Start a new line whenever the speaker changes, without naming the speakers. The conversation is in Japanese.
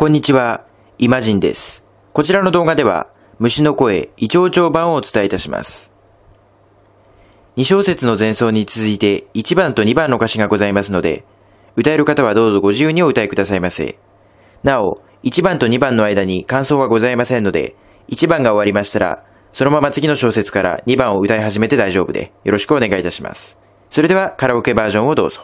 こんにちは、イマジンです。こちらの動画では、虫の声、胃腸腸版をお伝えいたします。2小節の前奏に続いて1番と2番の歌詞がございますので、歌える方はどうぞご自由にお歌いくださいませ。なお、1番と2番の間に感想はございませんので、1番が終わりましたら、そのまま次の小節から2番を歌い始めて大丈夫で、よろしくお願いいたします。それではカラオケバージョンをどうぞ。